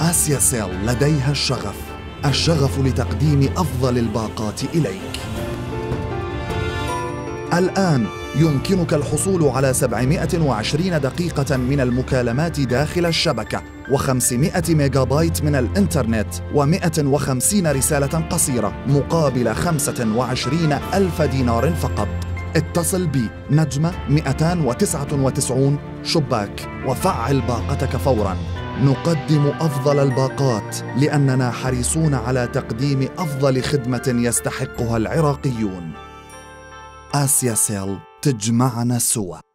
آسياسيل لديها الشغف. الشغف لتقديم أفضل الباقات إليك. الآن يمكنك الحصول على 720 دقيقة من المكالمات داخل الشبكة و500 ميجا بايت من الإنترنت و150 رسالة قصيرة مقابل 25 ألف دينار فقط. اتصل بي نجمة 299 شباك وفعل باقتك فوراً. نقدم أفضل الباقات لأننا حريصون على تقديم أفضل خدمة يستحقها العراقيون. آسيا سيل تجمعنا سوا.